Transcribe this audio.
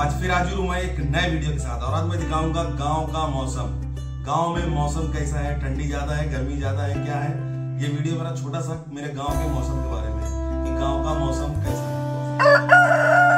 आज फिर हाजिर हूँ मैं एक नए वीडियो के साथ और आज मैं दिखाऊँगा गाँव का मौसम। गाँव में मौसम कैसा है? ठंडी ज़्यादा है? गर्मी ज़्यादा है? क्या है? ये वीडियो मेरा छोटा सा मेरे गाँव के मौसम के बारे में, कि गाँव का मौसम कैसा है।